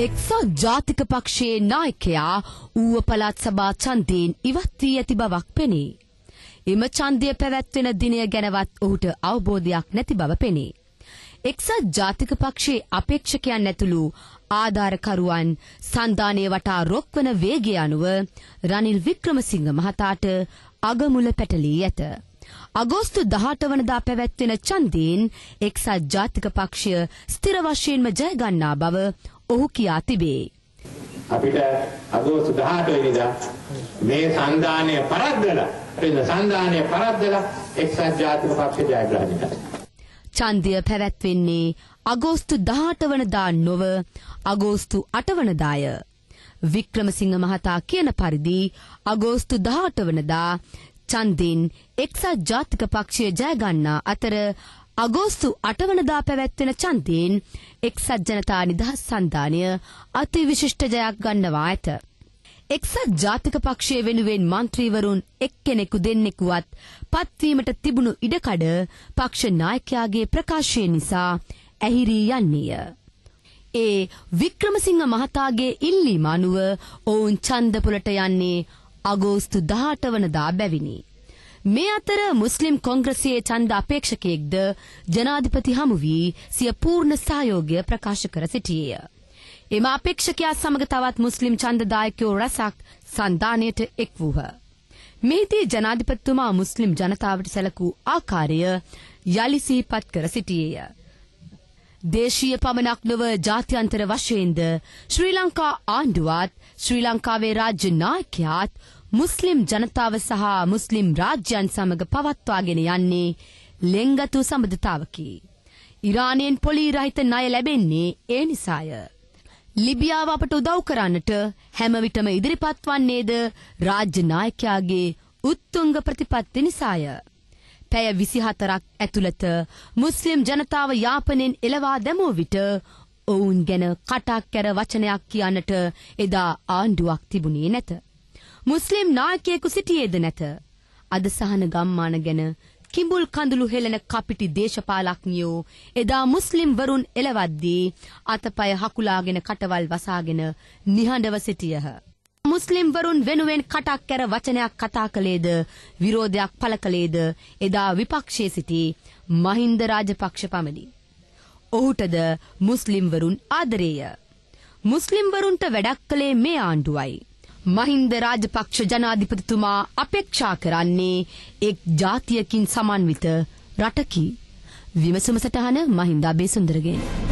එක්සත් ජාතික පක්ෂයේ නායකයා ඌව පළාත් සභා ඡන්දයෙන් ඉවත් වී ඇති බවක් පෙනේ. එම ඡන්දය පැවැත්වෙන දිනය ගැනවත් ඔහුට අවබෝධයක් නැති බව පෙනේ. එක්සත් ජාතික පක්ෂයේ අපේක්ෂකයන් ඇතුළු ආධාරකරුවන් සන්ධානය වටා රොක්වන වේගය අනුව රනිල් වික්‍රමසිංහ මහතාට අගමුල පැටලී ඇත. අගෝස්තු 18 වනදා පැවැත්වෙන ඡන්දයෙන් එක්සත් ජාතික පක්ෂය ස්ථිර වශයෙන්ම ජය ගන්නා බව ඔහු කියා තිබේ. අපිට අගෝස්තු 18 වෙනිදා මේ සංධානය පරද්දලා අපේ සංධානය පරද්දලා එක්සත් ජාතික පක්ෂ ජයග්‍රහණය කරා. ඡන්දය පැවැත්වෙන්නේ අගෝස්තු 18 වනදා නොව අගෝස්තු 8 වනදාය. වික්‍රමසිංහ මහතා කියන පරිදි අගෝස්තු 18 වනදා ඡන්දෙන් එක්සත් ජාතික පක්ෂය ජය ගන්නා අතර අගෝස්තු අටවනදා පැවැත්වෙන චන්තයෙන් එක්සත් ජනතා නිදහස් සන්ධානය අතිවිශිෂ්ට ජයක් ගන්නවා ඇත. එක්සත් ජාතික පක්ෂය වෙනුවෙන් මන්ත්‍රීවරුන් එක්කෙනෙකු දෙන්නෙකුවත් පත්වීමට තිබුණු ඉඩකඩ පක්ෂ නායකයාගේ ප්‍රකාශය නිසා ඇහිරී යන්නේය. ඒ වික්‍රමසිංහ මහතාගේ ඉල්ලීම අනුව ඔවුන් චන්දපුලට යන්නේ අගෝස්තු 18 වනදා බැවිනි. මේ අතර මුස්ලිම් කොංග්‍රසයේ ඡන්ද අපේක්ෂකයෙක්ද ජනාධිපති හමු වී සිය පූර්ණ සහයෝගය ප්‍රකාශ කර සිටියේය. එම අපේක්ෂකයා සමග තවත් මුස්ලිම් ඡන්දදායකයෝ රැසක් සන්ධානයට එක් වූහ. මෙහිදී ජනාධිපතිතුමා මුස්ලිම් ජනතාවට සැලකූ ආකාරය යලි සිහිපත් කර සිටියේය. දේශීය පමණක් නොව ජාත්‍යන්තර වශයෙන්ද ශ්‍රී ලංකා ආණ්ඩුවත් ශ්‍රී ලංකාවේ රාජ්‍ය නායකයාත් මුස්ලිම් ජනතාව සහ මුස්ලිම් රාජ්‍යයන් සමග පවත්වාගෙන යන්නේ ලෙන්ගතු සම්බන්ධතාවකි. ඉරානයෙන් පොලි රහිත ණය ලැබෙන්නේ ඒ නිසාය. ලිබියාව අපට උදව් කරන්නට හැම විටම ඉදිරිපත් වන්නේද රාජ්‍ය නායකයාගේ උත්තුංග ප්‍රතිපත්ති නිසාය. පැය 24ක් ඇතුළත මුස්ලිම් ජනතාව යාපනයෙන් එළවා දැමූ විට ඔවුන් ගැන කටක් කැර වචනයක් කියන්නට එදා ආණ්ඩුවක් තිබුණේ නැත. මුස්ලිම් නායකයෙකු සිටියේද නැත. අද සහන ගම්මාන ගැන කිඹුල් කඳුළු හෙළන කපිටි දේශපාලඥයෝ එදා මුස්ලිම් වරුන් එළවද්දී අතපය හකුලාගෙන කටවල් වසාගෙන නිහඬව සිටියහ. මුස්ලිම් වරුන් වෙනුවෙන් කටක් කර වචනයක් කතා කළේද විරෝධයක් පළ කළේද එදා විපක්ෂයේ සිටි මහින්ද රාජපක්ෂ පමණි. ඔහුටද මුස්ලිම් වරුන් ආදරේය. මුස්ලිම් වරුන්ට වැඩක් කළේ මේ ආණ්ඩුවයි. මහින්ද රාජපක්ෂ ජනාධිපතිතුමා අපේක්ෂා කරන්නේ එක් ජාතියකින් සමන්විත රටකි. විමසුම සටහන මහින්ද අබේසුන්දරගෙන්